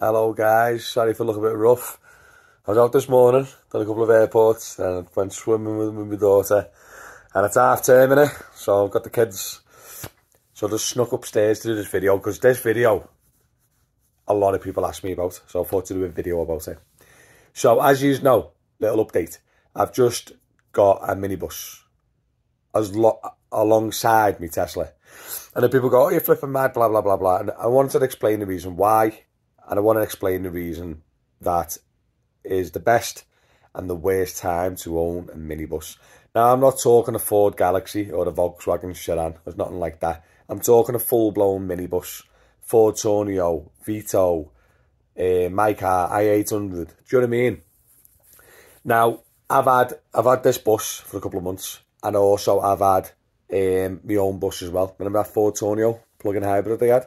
Hello guys, sorry if for looking a bit rough. I was out this morning, done a couple of airports, and went swimming with, with my daughter. And it's half term in it, so I've got the kids. So I just snuck upstairs to do this video, because this video, a lot of people ask me about, so I thought to do a video about it. So as you know, little update, I've just got a minibus as lo alongside me Tesla. And the people go, oh, you're flipping mad, blah, blah, blah, blah. And I wanted to explain the reason why. And I want to explain the reason that is the best and the worst time to own a minibus. Now, I'm not talking a Ford Galaxy or a Volkswagen Sharan. There's nothing like that. I'm talking a full-blown minibus. Ford Tourneo, Vito, uh, my car, i800. Do you know what I mean? Now, I've had I've had this bus for a couple of months, and also I've had um, my own bus as well. Remember that Ford Tourneo plug-in hybrid they had?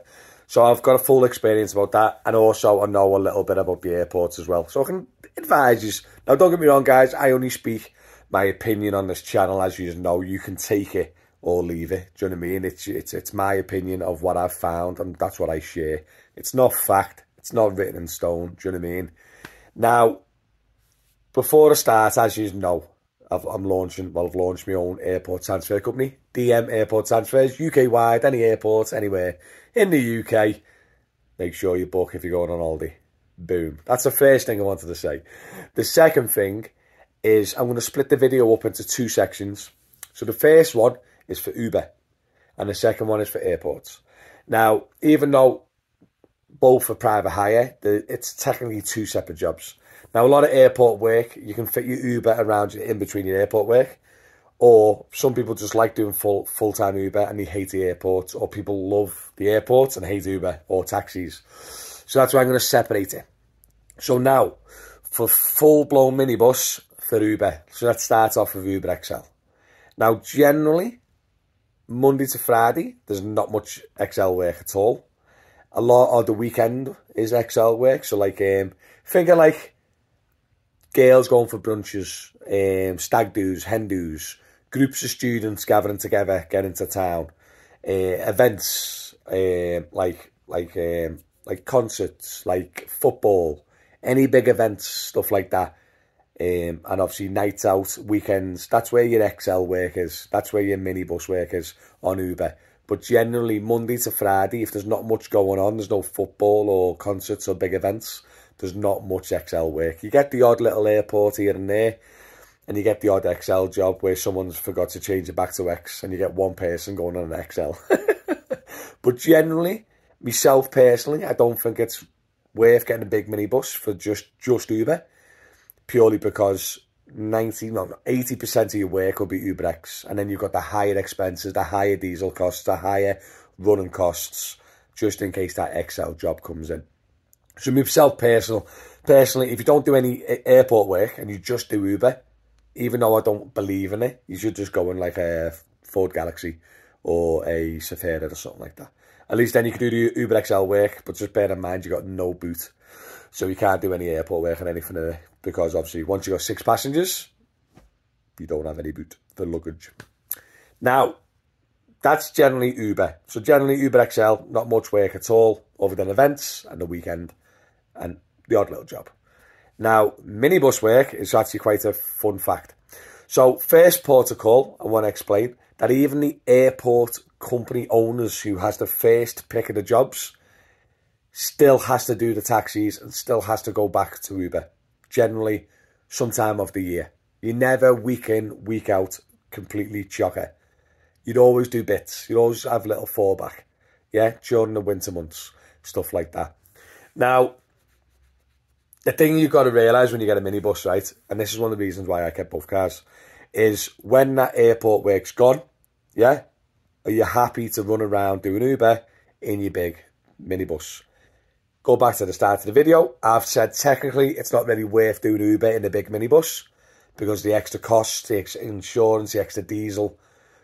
So I've got a full experience about that, and also I know a little bit about the airports as well. So I can advise you. Now, don't get me wrong, guys. I only speak my opinion on this channel, as you know. You can take it or leave it. Do you know what I mean? It's it's it's my opinion of what I've found, and that's what I share. It's not fact. It's not written in stone. Do you know what I mean? Now, before I start, as you know, I've, I'm launching, well, I've launched my own airport transfer company, DM Airport Transfers, UK-wide, any airport, anywhere in the UK. Make sure you book if you're going on holiday. Boom. That's the first thing I wanted to say. The second thing is I'm going to split the video up into two sections. So the first one is for Uber and the second one is for airports. Now, even though both are private hire, it's technically two separate jobs. Now, a lot of airport work, you can fit your Uber around in between your airport work. Or some people just like doing full full-time Uber and they hate the airport. Or people love the airport and hate Uber or taxis. So that's why I'm going to separate it. So now, for full-blown minibus for Uber. So let's start off with Uber XL. Now, generally, Monday to Friday, there's not much XL work at all. A lot of the weekend is XL work. So like, um, like girls going for brunches, um, stag do's, hen do's, groups of students gathering together, getting to town, uh, events uh, like like um, like concerts, like football, any big events, stuff like that. Um, and obviously nights out, weekends, that's where your XL workers. That's where your minibus workers on Uber. But generally, Monday to Friday, if there's not much going on, there's no football or concerts or big events, there's not much XL work. You get the odd little airport here and there, and you get the odd XL job where someone's forgot to change it back to X, and you get one person going on an XL. but generally, myself personally, I don't think it's worth getting a big minibus for just, just Uber, purely because 90, no, 80% of your work will be UberX, and then you've got the higher expenses, the higher diesel costs, the higher running costs, just in case that XL job comes in. So myself personal, personally, if you don't do any airport work and you just do Uber, even though I don't believe in it, you should just go in like a Ford Galaxy or a Zafira or something like that. At least then you can do the Uber XL work, but just bear in mind you've got no boot. So you can't do any airport work or anything because obviously once you've got six passengers, you don't have any boot for luggage. Now, that's generally Uber. So generally Uber XL, not much work at all other than events and the weekend and the odd little job. Now, minibus work is actually quite a fun fact. So, first protocol, I want to explain that even the airport company owners who has the first pick of the jobs still has to do the taxis and still has to go back to Uber, generally sometime of the year. You never week in, week out, completely chocker. You'd always do bits. You'd always have a little fallback, yeah, during the winter months, stuff like that. Now, the thing you've got to realise when you get a minibus, right, and this is one of the reasons why I kept both cars, is when that airport work's gone, yeah, are you happy to run around doing Uber in your big minibus? Go back to the start of the video. I've said technically it's not really worth doing Uber in the big minibus because the extra costs, the extra insurance, the extra diesel.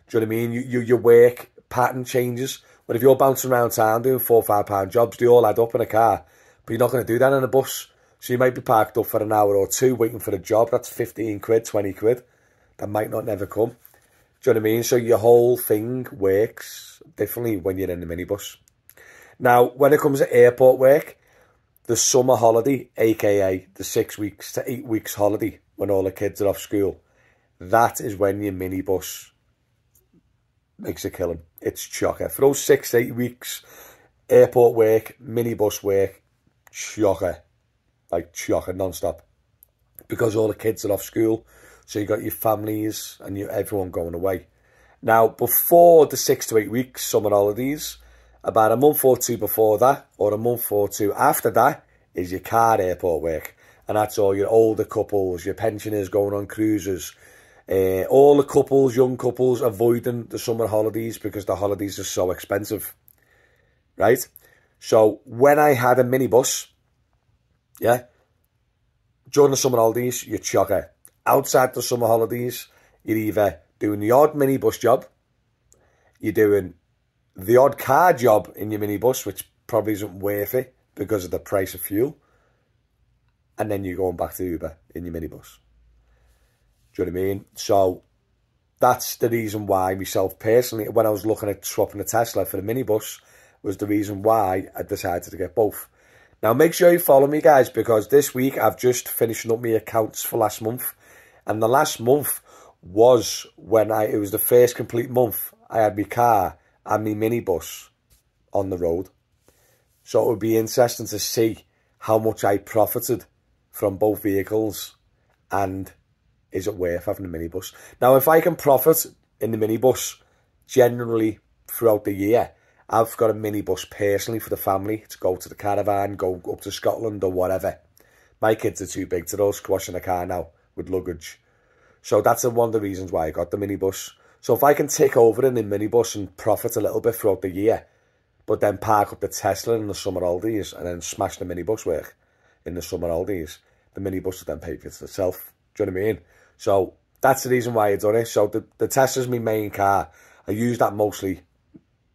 Do you know what I mean? You, you, your work pattern changes. But if you're bouncing around town doing four five pound jobs, they all add up in a car. But you're not going to do that in a bus. So you might be parked up for an hour or two waiting for a job. That's 15 quid, 20 quid. That might not never come. Do you know what I mean? So your whole thing works differently when you're in the minibus. Now, when it comes to airport work, the summer holiday, aka the six weeks to eight weeks holiday when all the kids are off school, that is when your minibus makes a killing. It's chocker. For those six, eight weeks, airport work, minibus work, chocker. Like chocker non-stop. Because all the kids are off school, so you got your families and you everyone going away. Now, before the six to eight weeks summer holidays, about a month or two before that, or a month or two after that, is your car airport work. And that's all your older couples, your pensioners going on cruises, uh, all the couples, young couples, avoiding the summer holidays because the holidays are so expensive. Right? So when I had a minibus, yeah, during the summer holidays, you're chocker. Outside the summer holidays, you're either doing the odd minibus job, you're doing the odd car job in your minibus, which probably isn't worth it because of the price of fuel, and then you're going back to Uber in your minibus. Do you know what I mean? So that's the reason why myself personally, when I was looking at swapping a Tesla for the minibus, was the reason why I decided to get both. Now make sure you follow me guys because this week I've just finishing up my accounts for last month and the last month was when I it was the first complete month I had my car and my minibus on the road. So it would be interesting to see how much I profited from both vehicles and is it worth having a minibus? Now, if I can profit in the minibus generally throughout the year, I've got a minibus personally for the family to go to the caravan, go up to Scotland or whatever. My kids are too big to go squashing a car now with luggage. So that's one of the reasons why I got the minibus. So if I can take over in the minibus and profit a little bit throughout the year, but then park up the Tesla in the summer holidays and then smash the minibus work in the summer holidays, the minibus will then pay for itself. Do you know what I mean? So that's the reason why I've done it. So the, the Tesla's my main car. I use that mostly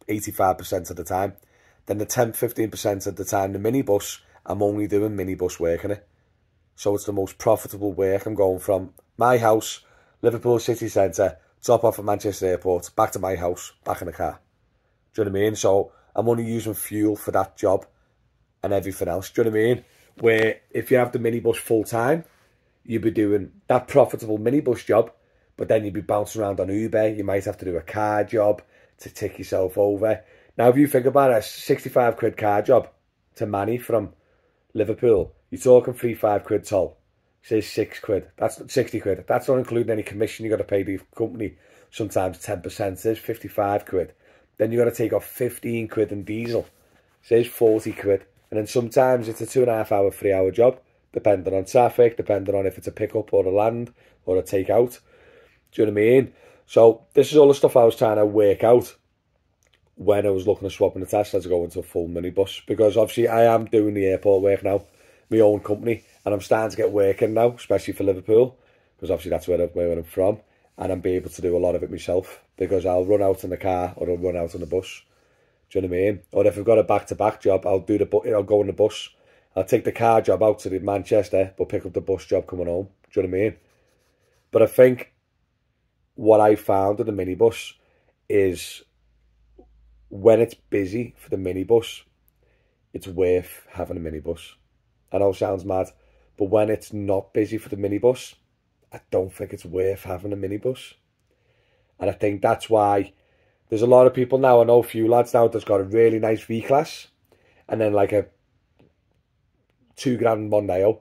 85% of the time. Then the 10-15% of the time, the minibus, I'm only doing minibus work in it. So it's the most profitable work. I'm going from my house, Liverpool city centre, top off at Manchester Airport, back to my house, back in the car. Do you know what I mean? So I'm only using fuel for that job and everything else. Do you know what I mean? Where if you have the minibus full time, you'd be doing that profitable minibus job, but then you'd be bouncing around on Uber. You might have to do a car job to take yourself over. Now, if you think about a 65 quid car job to Manny from Liverpool, you're talking three, five quid toll. Say six quid. That's 60 quid. That's not including any commission you've got to pay the company. Sometimes 10% says 55 quid. Then you've got to take off 15 quid in diesel. Says 40 quid. And then sometimes it's a two and a half hour, three hour job depending on traffic, depending on if it's a pickup or a land or a takeout. Do you know what I mean? So this is all the stuff I was trying to work out when I was looking at swapping the Tesla to go into a full minibus because obviously I am doing the airport work now, my own company, and I'm starting to get working now, especially for Liverpool because obviously that's where, I, where I'm from, and I'm be able to do a lot of it myself because I'll run out in the car or I'll run out on the bus. Do you know what I mean? Or if I've got a back-to-back -back job, I'll do the I'll go on the bus I'll take the car job out to Manchester, but pick up the bus job coming home. Do you know what I mean? But I think what I found in the minibus is when it's busy for the minibus, it's worth having a minibus. I know it sounds mad, but when it's not busy for the minibus, I don't think it's worth having a minibus. And I think that's why there's a lot of people now, I know a few lads now that's got a really nice V-Class and then like a two grand Mondeo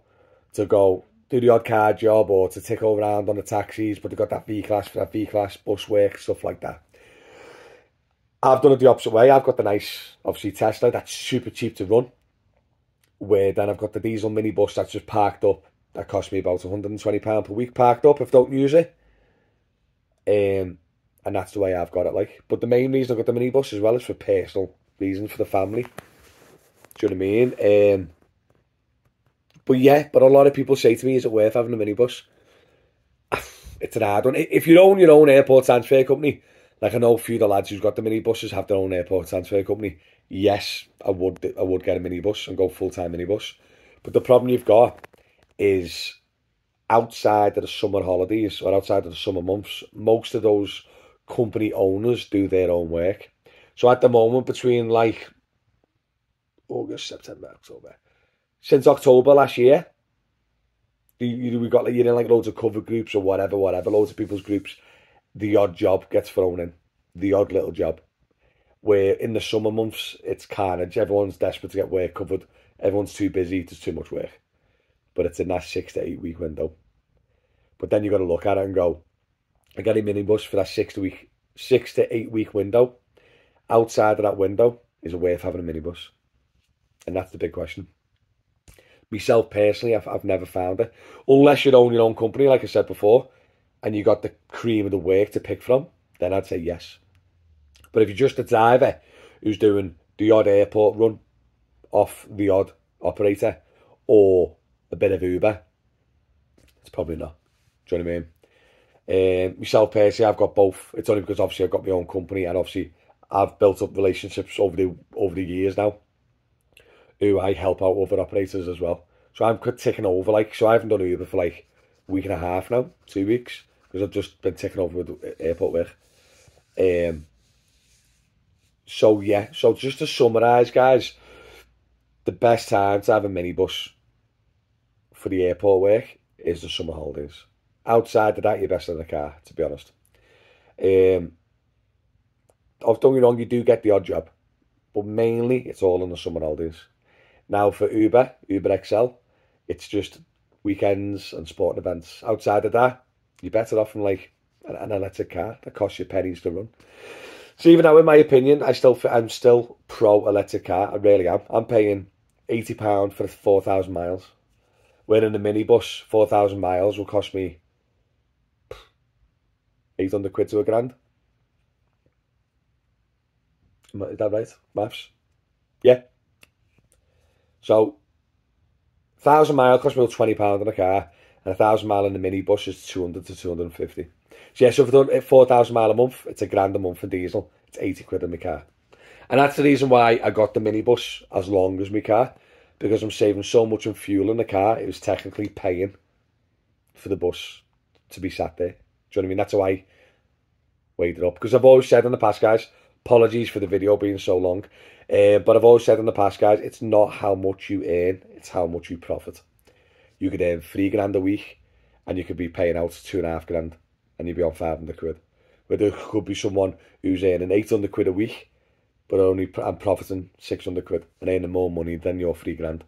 to go do the odd car job or to take over around on the taxis, but they've got that V-Class for that V-Class bus work, stuff like that. I've done it the opposite way. I've got the nice, obviously, Tesla that's super cheap to run. Where then I've got the diesel minibus that's just parked up. That cost me about £120 per week parked up if I don't use it. Um, and that's the way I've got it like. But the main reason I've got the minibus as well is for personal reasons for the family. Do you know what I mean? Um, but yeah, but a lot of people say to me, is it worth having a minibus? It's an hard one. If you own your own airport transfer company, like I know a few of the lads who's got the minibuses have their own airport transfer company, yes, I would I would get a minibus and go full-time minibus. But the problem you've got is outside of the summer holidays or outside of the summer months, most of those company owners do their own work. So at the moment, between like August, September, October, since October last year, you, you, we got like, you're in like loads of cover groups or whatever, whatever, loads of people's groups. The odd job gets thrown in, the odd little job. Where in the summer months, it's carnage. Everyone's desperate to get work covered. Everyone's too busy. There's too much work. But it's in that six to eight week window. But then you've got to look at it and go, I get a minibus for that six to week, six to eight week window. Outside of that window, is it worth having a minibus? And that's the big question. Myself personally, I've, I've never found it. Unless you own your own company, like I said before, and you got the cream of the work to pick from, then I'd say yes. But if you're just a diver who's doing the odd airport run off the odd operator or a bit of Uber, it's probably not. Do you know what I mean? Um, myself personally, I've got both. It's only because obviously I've got my own company and obviously I've built up relationships over the over the years now who I help out other operators as well. So I'm ticking over, like, so I haven't done Uber for like a week and a half now, two weeks, because I've just been ticking over with airport work. Um, so yeah, so just to summarise, guys, the best time to have a minibus for the airport work is the summer holidays. Outside of that, you're best in the car, to be honest. Um, don't get me wrong, you do get the odd job, but mainly it's all in the summer holidays. Now for Uber, Uber XL, it's just weekends and sporting events. Outside of that, you're better off from like an, an electric car that costs you pennies to run. So even now, in my opinion, I still I'm still pro electric car. I really am. I'm paying eighty pound for four thousand miles. Where in a minibus, four thousand miles will cost me eight hundred quid to a grand. Is that right? Maths? Yeah. So, thousand mile costs me twenty pound in a car, and a thousand mile in the minibus is two hundred to two hundred and fifty. So yeah, so if I've four thousand mile a month, it's a grand a month for diesel. It's eighty quid in my car, and that's the reason why I got the minibus as long as my car, because I'm saving so much on fuel in the car. It was technically paying for the bus to be sat there. Do you know what I mean? That's why I weighed it up. Because I've always said in the past, guys, apologies for the video being so long. Uh, but I've always said in the past, guys, it's not how much you earn, it's how much you profit. You could earn three grand a week and you could be paying out two and a half grand and you'd be on 500 quid. Where there could be someone who's earning 800 quid a week, but only and profiting 600 quid and earning more money than your three grand.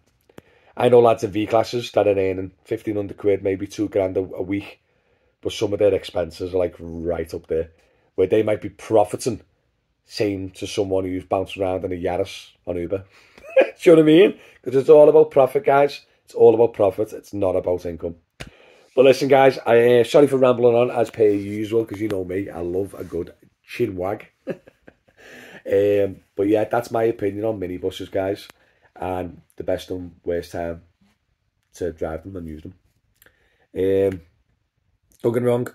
I know lads in V classes that are earning 1500 quid, maybe two grand a, a week, but some of their expenses are like right up there, where they might be profiting same to someone who's bouncing around in a Yaris on Uber. Do you know what I mean? Because it's all about profit, guys. It's all about profit. It's not about income. But listen, guys, I uh, sorry for rambling on as per usual because you know me. I love a good chin wag. um, but yeah, that's my opinion on minibuses, guys, and the best and worst time to drive them and use them. Um, don't get me wrong.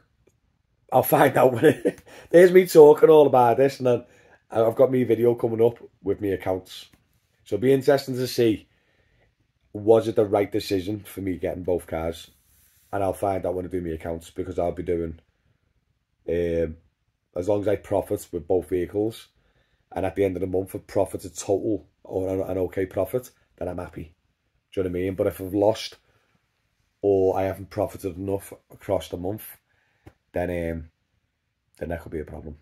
I'll find out when it, there's me talking all about this, and then I've got me video coming up with me accounts. So it'll be interesting to see was it the right decision for me getting both cars? And I'll find out when I do my accounts because I'll be doing um, as long as I profit with both vehicles and at the end of the month I've profited total or an okay profit, then I'm happy. Do you know what I mean? But if I've lost or I haven't profited enough across the month, then um, then that could be a problem.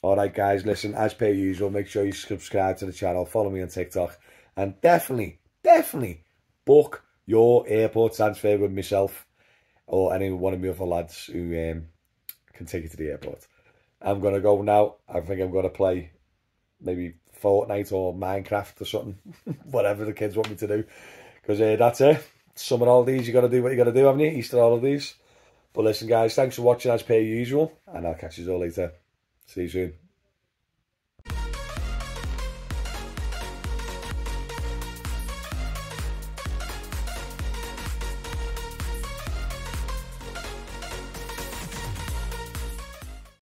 All right, guys, listen, as per usual, make sure you subscribe to the channel, follow me on TikTok, and definitely, definitely book your airport transfer with myself or any one of my other lads who um, can take you to the airport. I'm going to go now. I think I'm going to play maybe Fortnite or Minecraft or something, whatever the kids want me to do. Because uh, that's it. Summer holidays, you got to do what you got to do, haven't you? Easter holidays. But listen, guys, thanks for watching as per usual, and I'll catch you all later. See you soon.